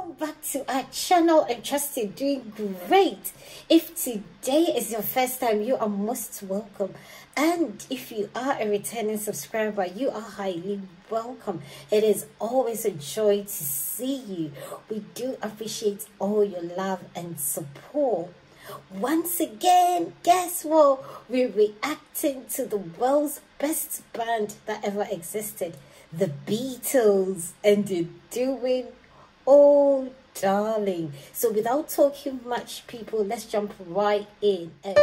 welcome back to our channel and trust you're doing great. If today is your first time you are most welcome. And if you are a returning subscriber you are highly welcome. It is always a joy to see you. We do appreciate all your love and support. Once again guess what? We're reacting to the world's best band that ever existed the Beatles. And they're doing Oh, darling. So without talking much, people, let's jump right in. And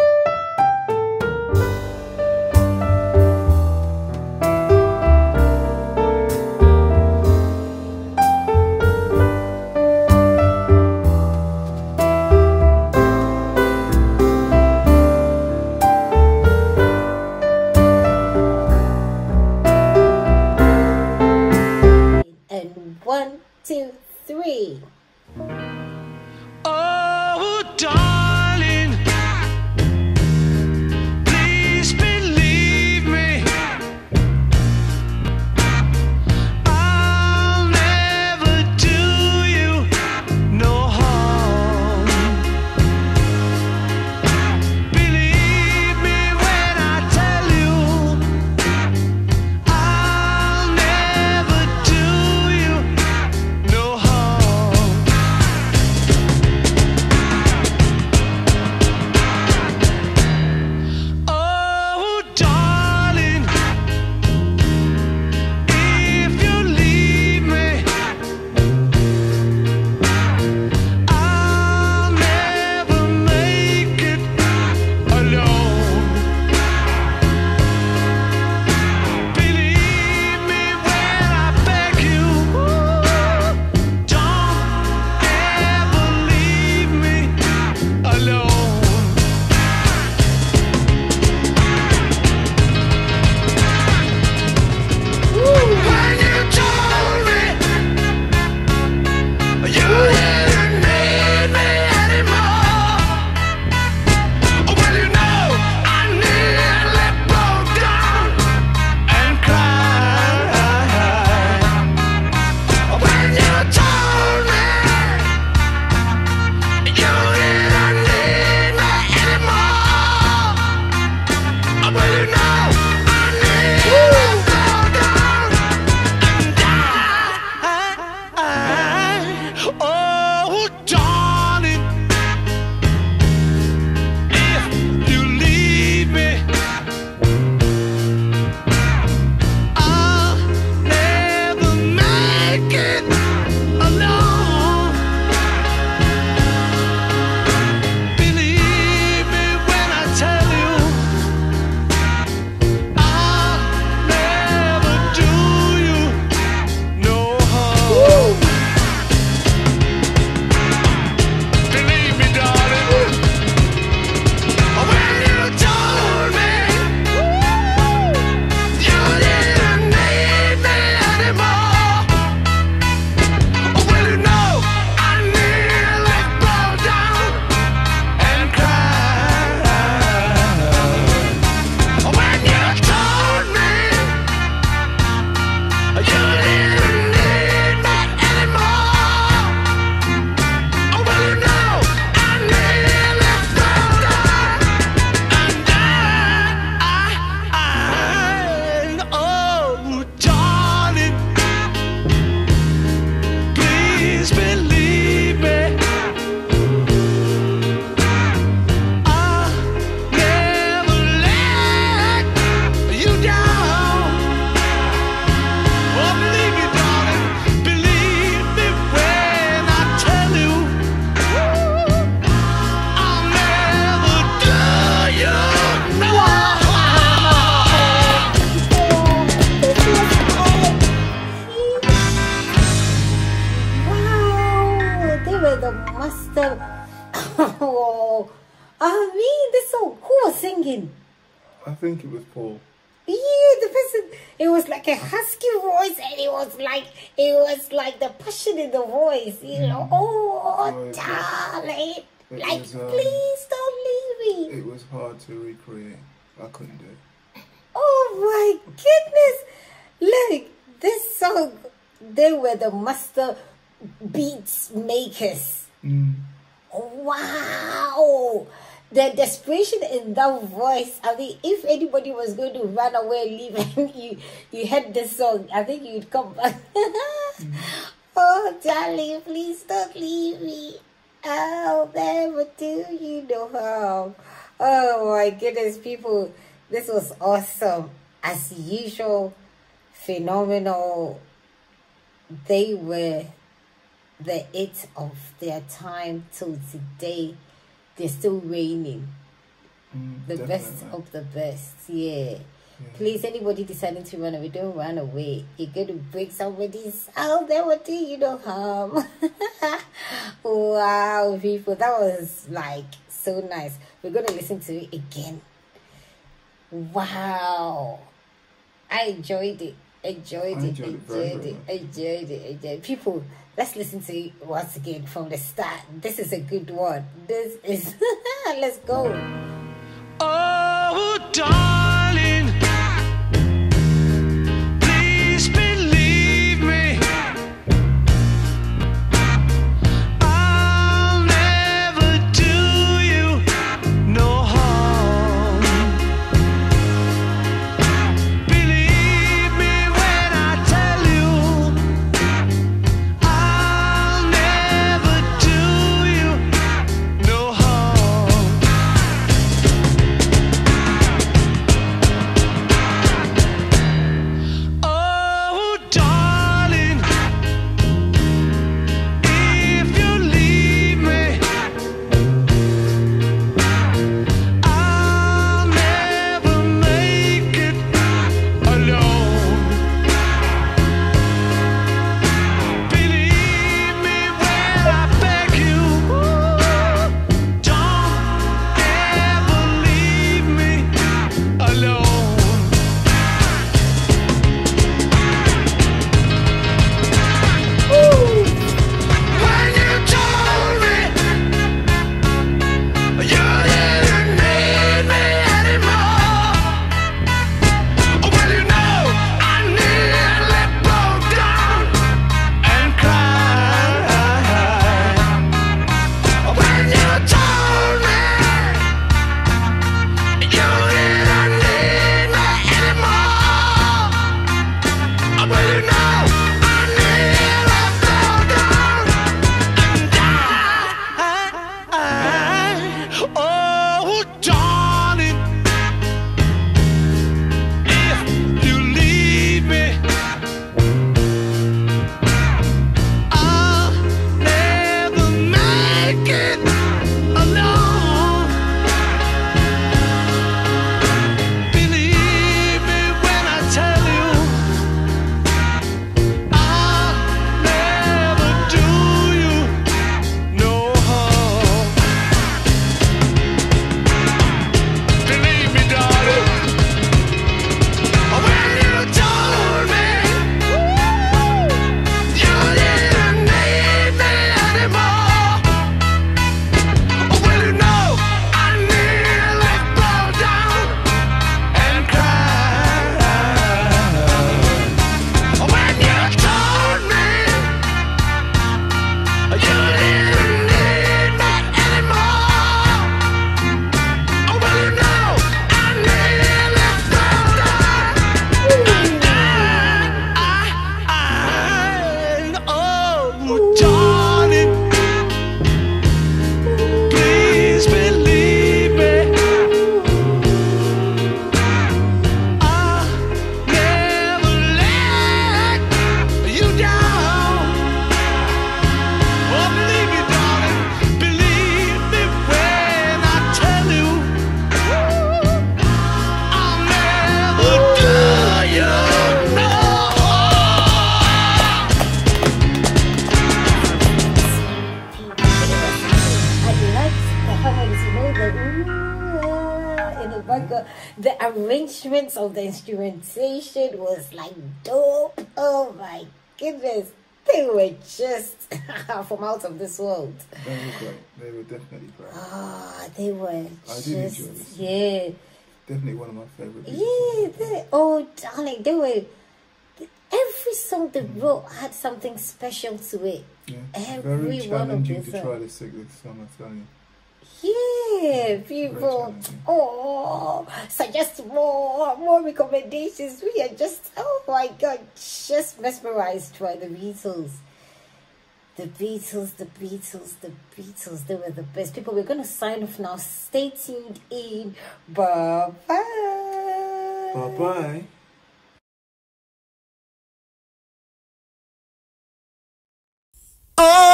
I mean, this song. Who was singing? I think it was Paul. Yeah, the person. It was like a husky voice, and it was like it was like the passion in the voice. You know, oh, Oh, darling, like was, um, please don't leave me. It was hard to recreate. I couldn't do it. Oh my goodness! Look, this song, they were the master beats makers. Mm. Wow. The desperation in that voice. I mean, if anybody was going to run away and leave and you, you heard this song, I think you'd come back. oh, darling, please don't leave me. I'll never do you no harm. Oh my goodness, people. This was awesome. As usual, phenomenal. They were the it of their time till today. They're still reigning. Mm, The best of the best. Yeah. Please, anybody deciding to run away, don't run away. You're going to break somebody's out there. What do you know harm? wow, people, that was like so nice. We're going to listen to it again. Wow. I enjoyed it. Enjoyed I it. enjoyed it very, Enjoyed it. much. Enjoyed it. Enjoyed it. People, let's listen to it once again from the start. This is a good one. This is. let's go. Oh, darling, my god, the arrangements of the instrumentation was like dope. Oh my goodness, they were just from out of this world. They were great. They were definitely great. Ah, oh, they were. I just, did enjoy this. Yeah. Definitely one of my favorite. Yeah. They, oh, darling, they were. Every song they mm. wrote had something special to it. Yeah. Every Very challenging to try to sing this song, I'm telling you. Yeah. Yeah, people. Oh, suggest more, more recommendations. We are just, oh my God, just mesmerized by the Beatles. The Beatles, the Beatles, the Beatles, they were the best. People, we're going to sign off now. Stay tuned in. Bye-bye. Bye-bye. Oh!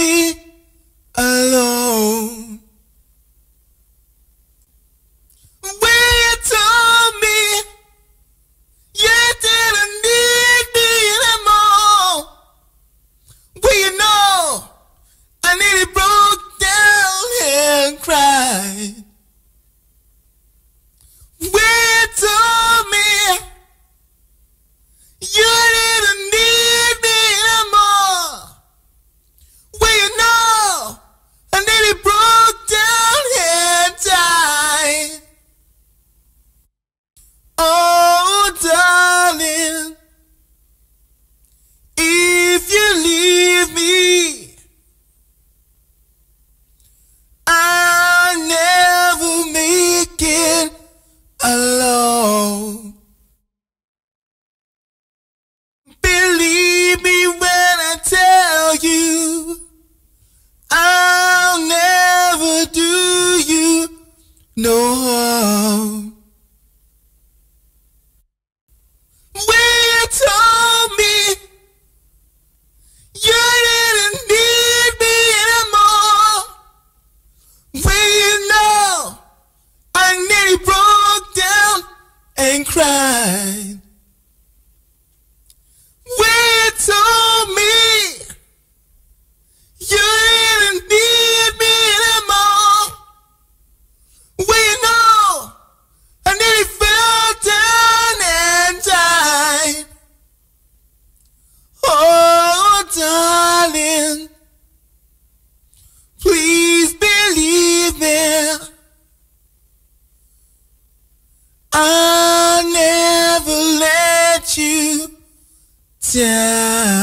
me. 见。